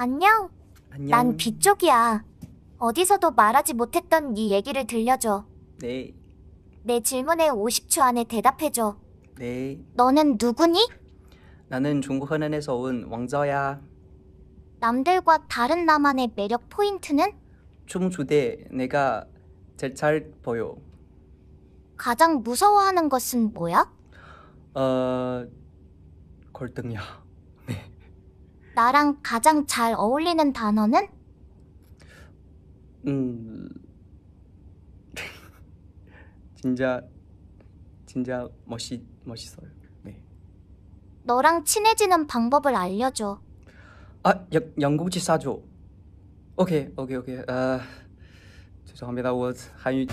안녕. 안녕. 난 B쪽이야. 어디서도 말하지 못했던 네 얘기를 들려줘. 네, 내 질문에 50초 안에 대답해줘. 네. 너는 누구니? 나는 중국河南에서 온 왕저야. 남들과 다른 나만의 매력 포인트는? 춤추대 내가 제일 잘 보여. 가장 무서워하는 것은 뭐야? 어, 골등이야. 나랑 가장 잘 어울리는 단어는? 음 진짜 진짜 멋있 멋있어요. 네. 너랑 친해지는 방법을 알려줘. 아 여, 영국지 사줘. 오케이 오케이 오케이. 아 죄송합니다. 한유.